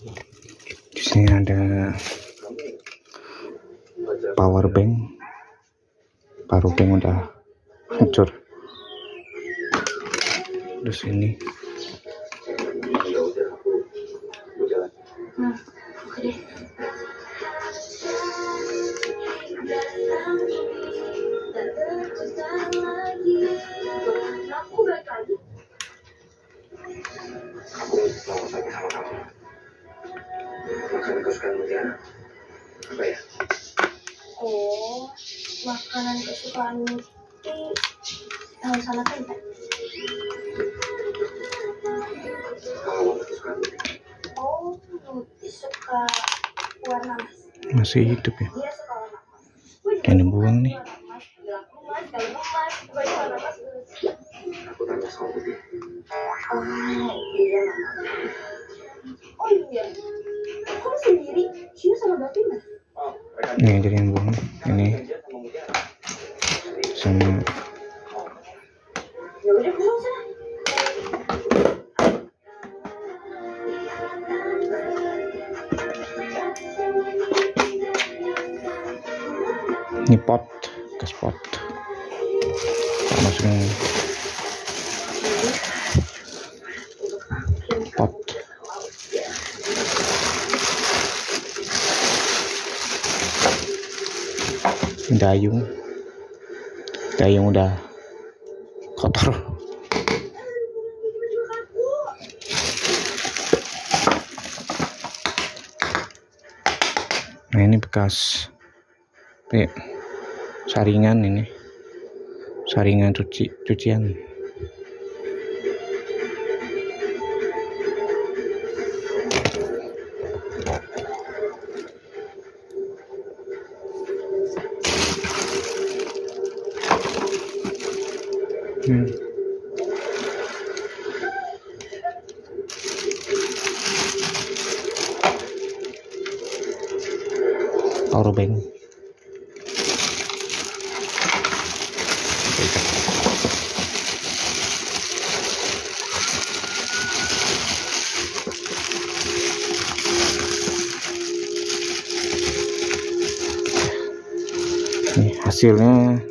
di sini ada power bank. Power bank udah hancur. Terus ini Makanan kesukaan Mutiara. Apa ya? Oh, makanan kesukaan Muti tahu sama tempe. Mau kesukaan Mutiara. Oh, Muti suka warna emas. masih hidup ya. Wih, Yang dibuang nih. warna emas, bilang Ini jadi yang buang ini. Sama. Ya ini pot. Gas pot. Kita masukin dayung. Dayung udah kotor. Nah ini bekas saringan ini. Saringan cuci cucian hmm. power bank Nih, hasilnya